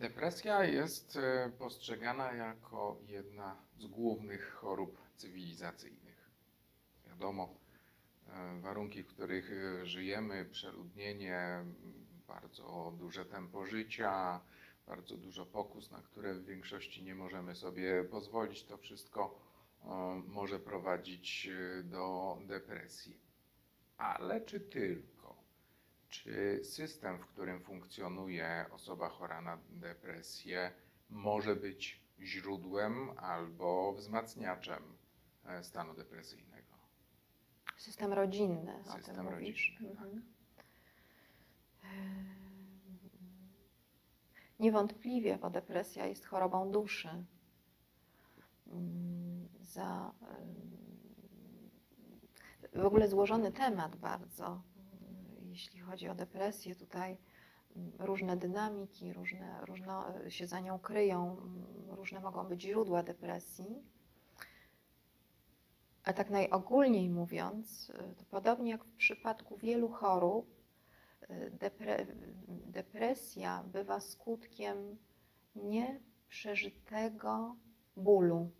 Depresja jest e, postrzegana jako jedna z głównych chorób cywilizacyjnych. Wiadomo, e, warunki, w których e, żyjemy, przeludnienie, bardzo duże tempo życia, bardzo dużo pokus, na które w większości nie możemy sobie pozwolić, to wszystko może prowadzić do depresji. Ale czy tylko? Czy system, w którym funkcjonuje osoba chora na depresję, może być źródłem albo wzmacniaczem e, stanu depresyjnego? System rodzinny, o System mówisz. rodzinny, tak. Mhm. Niewątpliwie, bo depresja jest chorobą duszy. Mm, Za, w ogóle złożony temat bardzo, jeśli chodzi o depresję. Tutaj mm, różne dynamiki, różne, różne e, się za nią kryją, mm, różne mogą być źródła depresji. A tak najogólniej mówiąc, y, to podobnie jak w przypadku wielu chorób, y, depre, depresja bywa skutkiem nieprzeżytego bólu.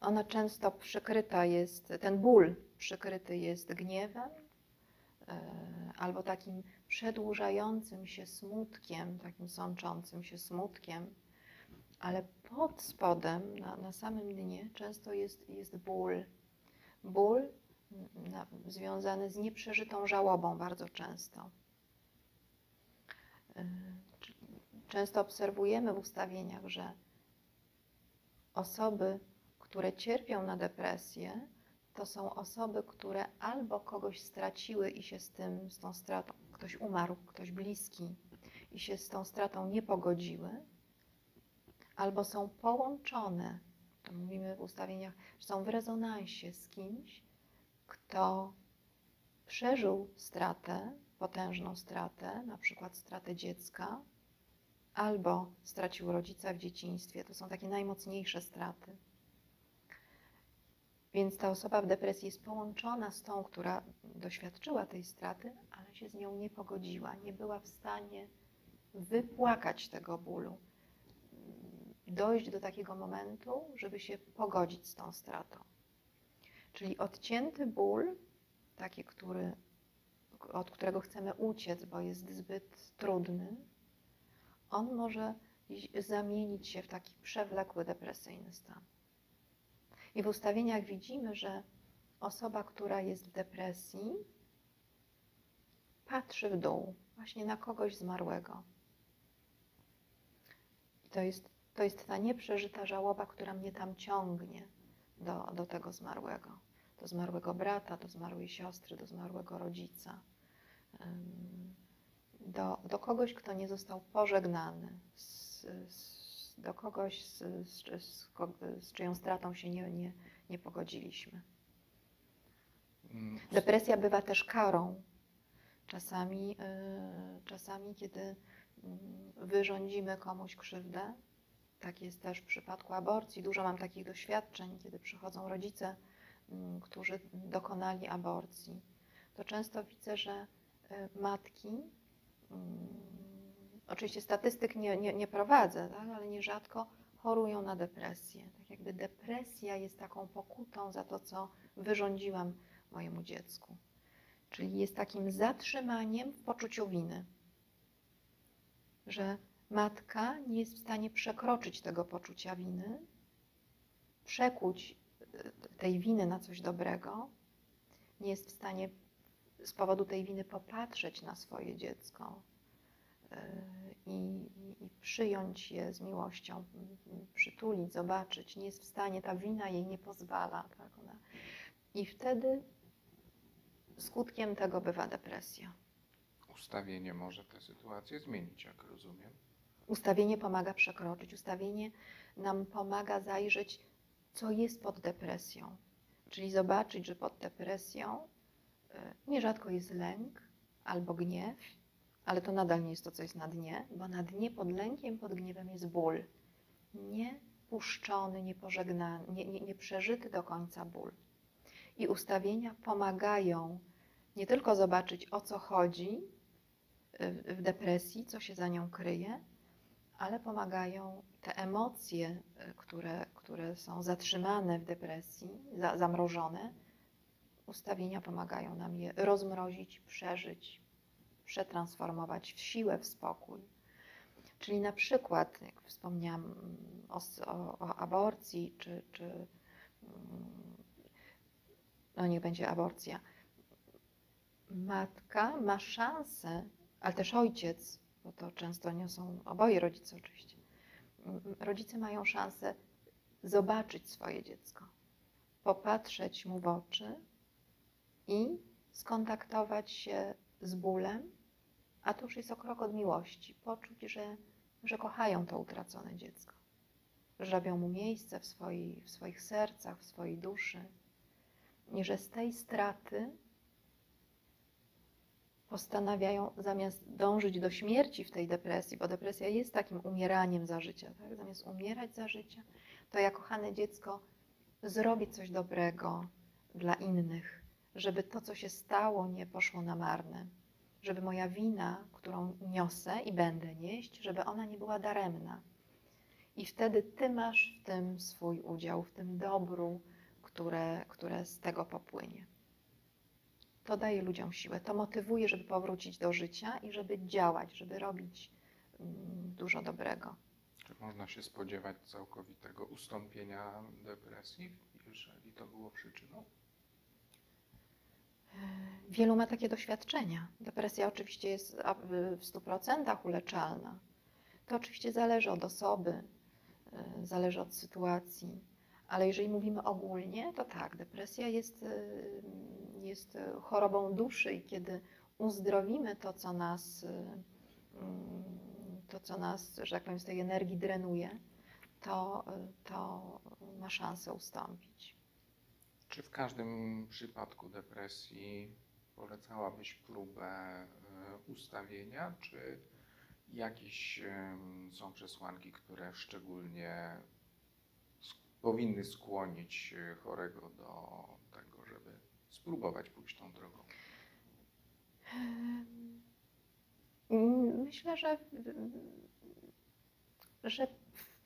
Ona często przykryta jest, ten ból przykryty jest gniewem albo takim przedłużającym się smutkiem, takim sączącym się smutkiem, ale pod spodem, na, na samym dnie, często jest, jest ból. Ból na, związany z nieprzeżytą żałobą, bardzo często. C- Często obserwujemy w ustawieniach, że osoby, które cierpią na depresję, to są osoby, które albo kogoś straciły i się z tym, z tą stratą, ktoś umarł, ktoś bliski i się z tą stratą nie pogodziły, albo są połączone, to mówimy w ustawieniach, że są w rezonansie z kimś, kto przeżył stratę, potężną stratę, na przykład stratę dziecka, albo stracił rodzica w dzieciństwie. To są takie najmocniejsze straty. Więc ta osoba w depresji jest połączona z tą, która doświadczyła tej straty, ale się z nią nie pogodziła, nie była w stanie wypłakać tego bólu dojść do takiego momentu, żeby się pogodzić z tą stratą. Czyli odcięty ból, taki, który, od którego chcemy uciec, bo jest zbyt trudny, on może zamienić się w taki przewlekły depresyjny stan. I w ustawieniach widzimy, że osoba, która jest w depresji, patrzy w dół, właśnie na kogoś zmarłego. I to jest to jest ta nieprzeżyta żałoba, która mnie tam ciągnie do, do tego zmarłego. Do zmarłego brata, do zmarłej siostry, do zmarłego rodzica. Do, do kogoś, kto nie został pożegnany, z, z, do kogoś, z, z, z, z czyją stratą się nie, nie, nie pogodziliśmy. Mm, Depresja bywa też karą. Czasami, yy, czasami kiedy mm, wyrządzimy komuś krzywdę, tak jest też w przypadku aborcji. Dużo mam takich doświadczeń, kiedy przychodzą rodzice, mm, którzy dokonali aborcji. To często widzę, że y, matki, oczywiście statystyk nie, nie, nie prowadzę, tak, ale nierzadko chorują na depresję. Tak jakby depresja jest taką pokutą za to, co wyrządziłam mojemu dziecku. Czyli jest takim zatrzymaniem w poczuciu winy, że matka nie jest w stanie przekroczyć tego poczucia winy, przekuć y, tej winy na coś dobrego, nie jest w stanie z powodu tej winy popatrzeć na swoje dziecko i, i, przyjąć je z miłością, przytulić, zobaczyć. Nie jest w stanie, ta wina jej nie pozwala. Tak? Ona, I wtedy skutkiem tego bywa depresja. Ustawienie może tę sytuację zmienić, jak rozumiem. Ustawienie pomaga przekroczyć. Ustawienie nam pomaga zajrzeć, co jest pod depresją. Czyli zobaczyć, że pod depresją y, nierzadko jest lęk albo gniew, ale to nadal nie jest to, co jest na dnie, bo na dnie pod lękiem, pod gniewem jest ból. Niepuszczony, niepożegnany, nie, nie, do końca ból. I ustawienia pomagają nie tylko zobaczyć, o co chodzi, y, w depresji, co się za nią kryje, ale pomagają te emocje, y, które, które są zatrzymane w depresji, za, zamrożone. Ustawienia pomagają nam je rozmrozić, przeżyć, przetransformować w siłę, w spokój. Czyli na przykład, jak wspomniałam mm, o, o, aborcji, czy, czy mm, no niech będzie aborcja, matka ma szansę, ale też ojciec, bo to często nie są oboje rodzice oczywiście, m, rodzice mają szansę zobaczyć swoje dziecko, popatrzeć mu w oczy i skontaktować się z bólem, a to już jest o krok od miłości. Poczuć, że, że kochają to utracone dziecko, że robią mu miejsce w, w swoich sercach, w swojej duszy i że z tej straty postanawiają, zamiast dążyć do śmierci w tej depresji, bo depresja jest takim umieraniem za życia, tak? zamiast umierać za życia, to ja kochane dziecko zrobię coś dobrego dla innych, żeby to, co się stało, nie poszło na marne, żeby moja wina, którą niosę i będę nieść, żeby ona nie była daremna. I wtedy Ty masz w tym swój udział, w tym dobru, które, które z tego popłynie. To daje ludziom siłę, to motywuje, żeby powrócić do życia i żeby działać, żeby robić mm, dużo dobrego. Czy można się spodziewać całkowitego ustąpienia depresji, jeżeli to było przyczyną? Wielu ma takie doświadczenia. Depresja oczywiście jest w 100% uleczalna. To oczywiście zależy od osoby, y, zależy od sytuacji, ale jeżeli mówimy ogólnie, to tak, depresja jest, y, jest chorobą duszy i kiedy uzdrowimy to, co nas, mm, to, co nas, że tak powiem, z tej energii drenuje, to, to ma szansę ustąpić. Czy w każdym przypadku depresji polecałabyś próbę e, ustawienia, czy jakieś są przesłanki, które szczególnie powinny skłonić e, chorego do tego, żeby spróbować pójść tą drogą? Myślę, że, że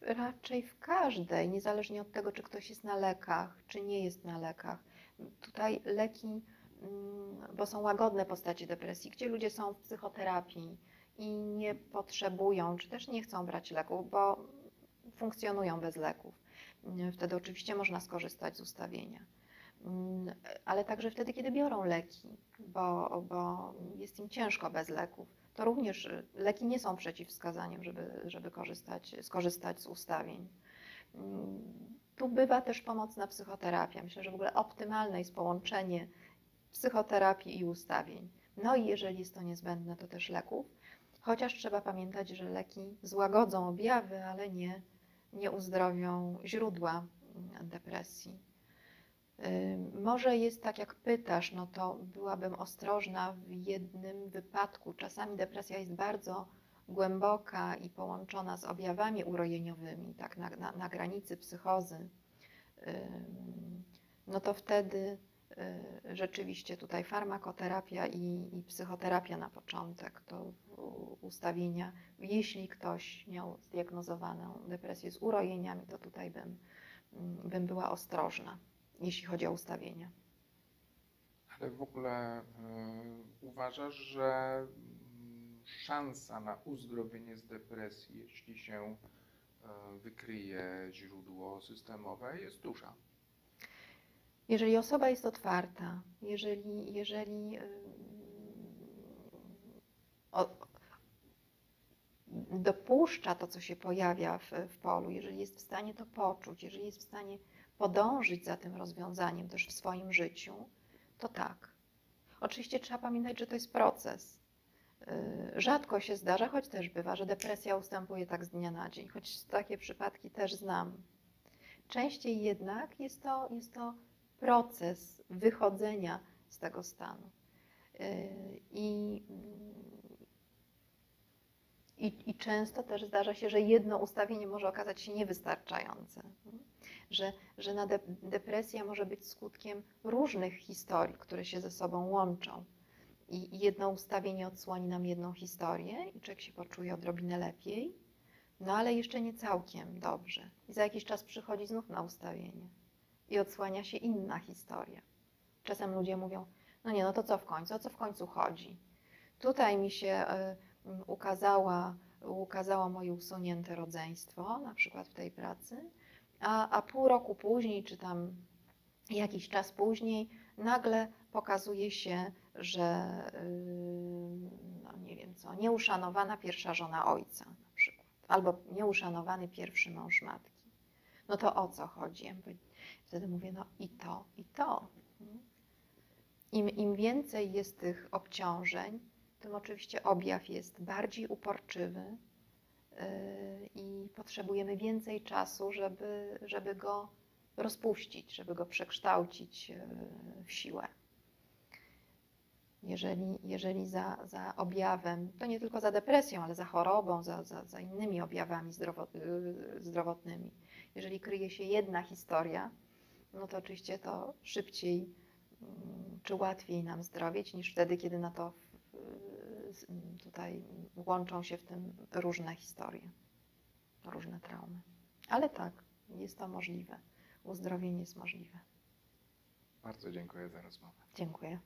raczej w każdej, niezależnie od tego, czy ktoś jest na lekach, czy nie jest na lekach. Tutaj leki, mm, bo są łagodne postacie depresji, gdzie ludzie są w psychoterapii i nie potrzebują, czy też nie chcą brać leków, bo funkcjonują bez leków. Wtedy oczywiście można skorzystać z ustawienia. Mm, Ale także wtedy, kiedy biorą leki, bo, bo jest im ciężko bez leków to również y, leki nie są przeciwwskazaniem, żeby, żeby korzystać, skorzystać z ustawień. Mm, Tu bywa też pomocna psychoterapia. Myślę, że w ogóle optymalne jest połączenie psychoterapii i ustawień. No i jeżeli jest to niezbędne, to też leków, chociaż trzeba pamiętać, że leki złagodzą objawy, ale nie, nie uzdrowią źródła mm, depresji. Może jest tak, jak pytasz, no to byłabym ostrożna w jednym wypadku. Czasami depresja jest bardzo głęboka i połączona z objawami urojeniowymi, tak na, na, na granicy psychozy. No to wtedy y, rzeczywiście tutaj farmakoterapia i, i psychoterapia na początek to ustawienia. Jeśli ktoś miał zdiagnozowaną depresję z urojeniami, to tutaj bym, bym była ostrożna jeśli chodzi o ustawienia. Ale w ogóle y, uważasz, że mm, szansa na uzdrowienie z depresji, jeśli się y, wykryje źródło systemowe, jest duża. Jeżeli osoba jest otwarta, jeżeli, jeżeli o, dopuszcza to, co się pojawia w, w polu, jeżeli jest w stanie to poczuć, jeżeli jest w stanie podążyć za tym rozwiązaniem też w swoim życiu, to tak. Oczywiście trzeba pamiętać, że to jest proces. Yy, Rzadko się zdarza, choć też bywa, że depresja ustępuje tak z dnia na dzień, choć takie przypadki też znam. Częściej jednak jest to, jest to proces wychodzenia z tego stanu. Yy, I, i, I często też zdarza się, że jedno ustawienie może okazać się niewystarczające. Że, że na de, depresja może być skutkiem różnych historii, które się ze sobą łączą. i jedno ustawienie odsłoni nam jedną historię i człowiek się poczuje odrobinę lepiej, no ale jeszcze nie całkiem dobrze. I za jakiś czas przychodzi znów na ustawienie i odsłania się inna historia. Czasem ludzie mówią, no nie, no to co w końcu, o co w końcu chodzi? Tutaj mi się y, ukazała, ukazało moje usunięte rodzeństwo, na przykład w tej pracy, a, a pół roku później, czy tam jakiś czas później, nagle pokazuje się, że y, no nie wiem co, nieuszanowana pierwsza żona ojca na przykład, albo nieuszanowany pierwszy mąż matki. No to o co chodzi? Wtedy mówię, no i to, i to. Im, Im więcej jest tych obciążeń, tym oczywiście objaw jest bardziej uporczywy yy, i potrzebujemy więcej czasu, żeby, żeby go rozpuścić, żeby go przekształcić yy, w siłę. Jeżeli, jeżeli za, za objawem, to nie tylko za depresją, ale za chorobą, za, za, za innymi objawami yy, zdrowotnymi, jeżeli kryje się jedna historia, no to oczywiście to szybciej mm, czy łatwiej nam zdrowieć niż wtedy, kiedy na to tutaj łączą się w tym różne historie, różne traumy. Ale tak, jest to możliwe. Uzdrowienie jest możliwe. Bardzo dziękuję za rozmowę. Dziękuję.